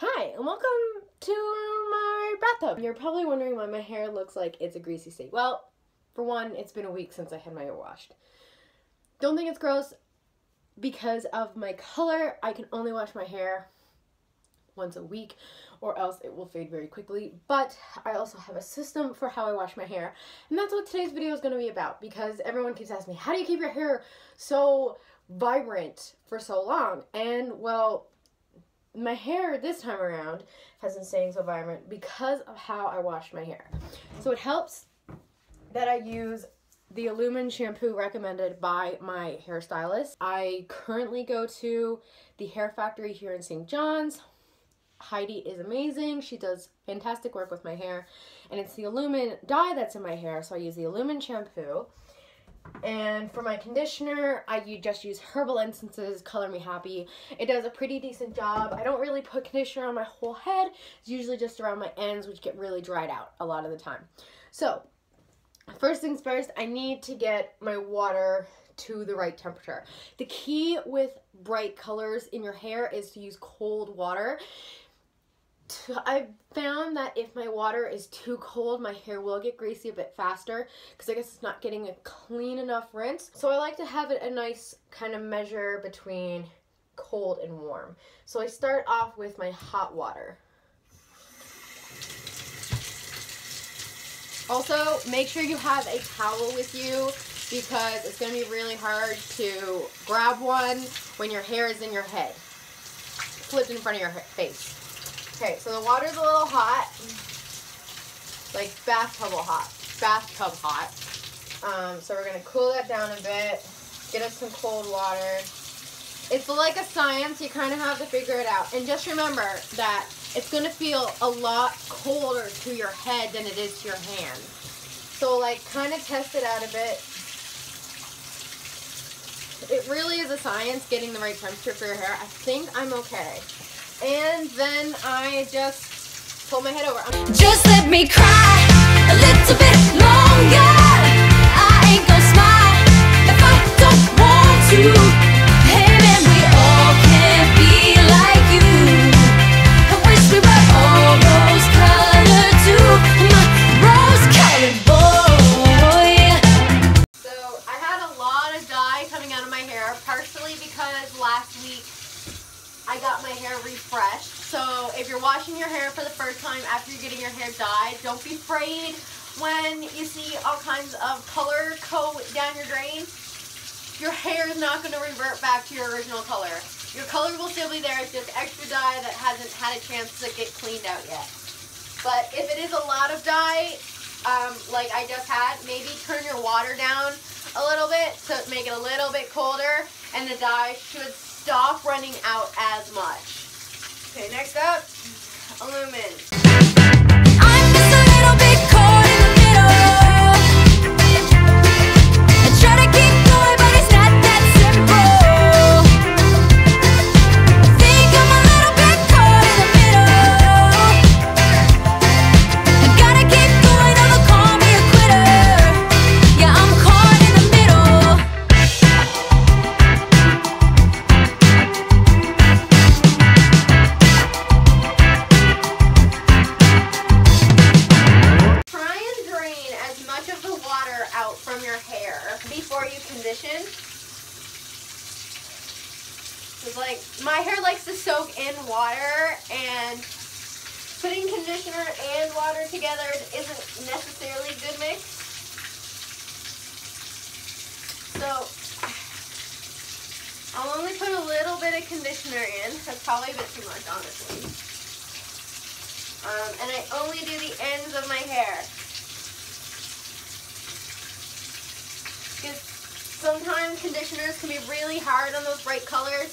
Hi, and welcome to my bathtub. You're probably wondering why my hair looks like it's a greasy state. Well, for one, it's been a week since I had my hair washed. Don't think it's gross because of my color. I can only wash my hair once a week or else it will fade very quickly. But I also have a system for how I wash my hair. And that's what today's video is going to be about because everyone keeps asking me, how do you keep your hair so vibrant for so long? And well, my hair this time around has been staying so vibrant because of how I wash my hair. So it helps that I use the Ellumen shampoo recommended by my hairstylist. I currently go to the Hair Factory here in St. John's. Heidi is amazing. She does fantastic work with my hair. And it's the Ellumen dye that's in my hair, so I use the Ellumen shampoo. And for my conditioner, I just use Herbal Essences Color Me Happy. It does a pretty decent job. I don't really put conditioner on my whole head. It's usually just around my ends, which get really dried out a lot of the time. So, first things first, I need to get my water to the right temperature. The key with bright colors in your hair is to use cold water I've found that if my water is too cold, my hair will get greasy a bit faster because I guess it's not getting a clean enough rinse. So I like to have it a nice kind of measure between cold and warm. So I start off with my hot water. Also, make sure you have a towel with you because it's going to be really hard to grab one when your hair is in your head, flipped in front of your face. Okay, so the water's a little hot. Like bathtub hot. Bathtub hot. Um, so we're to cool that down a bit. Get us some cold water. It's like a science. You kind of have to figure it out. And just remember that it's to feel a lot colder to your head than it is to your hand. So like kind of test it out a bit. It really is a science getting the right temperature for your hair. I think I'm okay. And then I just pull my head over. Just let me cry a little bit longer. I ain't gonna smile if I don't want to. Hey man, we all can be like you. I wish we were all rose colored too. My rose colored boy. So I had a lot of dye coming out of my hair, partially because last week I got my hair refreshed. So if you're washing your hair for the first time after you're getting your hair dyed, don't be afraid when you see all kinds of color coat down your drain. Your hair is not going to revert back to your original color. Your color will still be there, it's just extra dye that hasn't had a chance to get cleaned out yet. But if it is a lot of dye, um, like I just had, maybe turn your water down a little bit to make it a little bit colder and the dye should stop running out as much. Okay, next up, Ellumen. like my hair likes to soak in water and putting conditioner and water together isn't necessarily a good mix. So I'll only put a little bit of conditioner in. That's probably a bit too much, honestly. Um, and I only do the ends of my hair. Sometimes conditioners can be really hard on those bright colors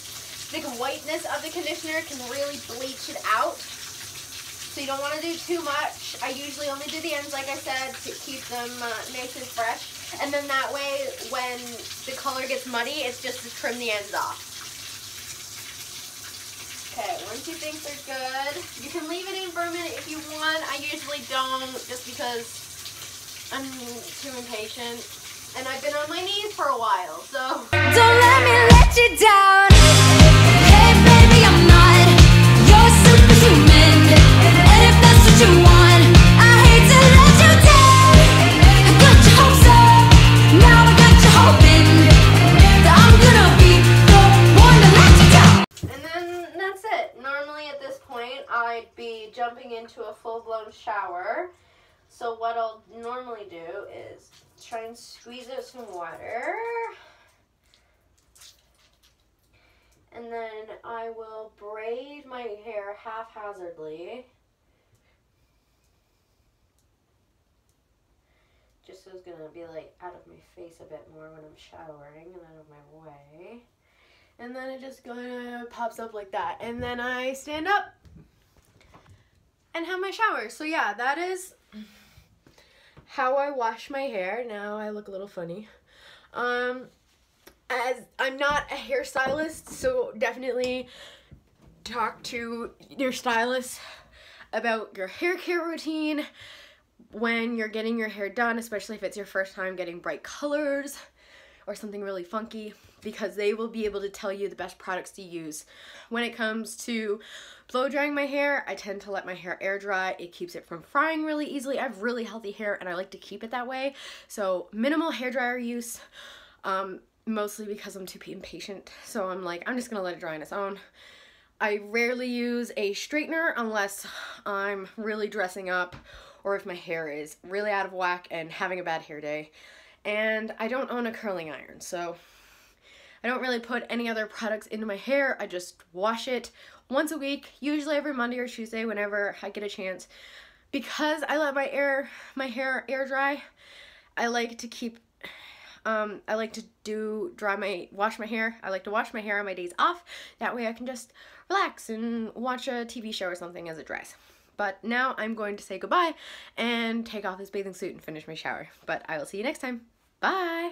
the whiteness of the conditioner can really bleach it out. So you don't want to do too much. I usually only do the ends, like I said, to keep them uh, nice and fresh. And then that way, when the color gets muddy, it's just to trim the ends off. Okay, once you think they're good, you can leave it in for a minute if you want. I usually don't, just because I'm too impatient and I've been on my knees for a while, so. Don't let me let you down. Hey, baby, I'm not. your superhuman. And if that's what you want, I hate to let you down. I your hopes up. Now I got that I'm gonna be the one to let you down. And then that's it. Normally at this point, I'd be jumping into a full blown shower. So what I'll normally do is try and squeeze out some water. And then I will braid my hair haphazardly. Just so it's gonna be like out of my face a bit more when I'm showering and out of my way. And then it just kind of pops up like that. And then I stand up and have my shower. So yeah, that is how I wash my hair. Now I look a little funny. Um, as I'm not a hairstylist, so definitely talk to your stylist about your hair care routine when you're getting your hair done, especially if it's your first time getting bright colors or something really funky because they will be able to tell you the best products to use. When it comes to blow drying my hair, I tend to let my hair air dry. It keeps it from frying really easily. I have really healthy hair and I like to keep it that way. So minimal hair dryer use. Um, mostly because I'm too impatient. So I'm like, I'm just gonna let it dry on its own. I rarely use a straightener unless I'm really dressing up or if my hair is really out of whack and having a bad hair day. And I don't own a curling iron, so I don't really put any other products into my hair. I just wash it once a week, usually every Monday or Tuesday whenever I get a chance. Because I let my air my hair air dry, I like to keep um, I like to do dry my wash my hair. I like to wash my hair on my days off. That way I can just relax and watch a TV show or something as it dries. But now I'm going to say goodbye and take off this bathing suit and finish my shower. But I will see you next time. Bye!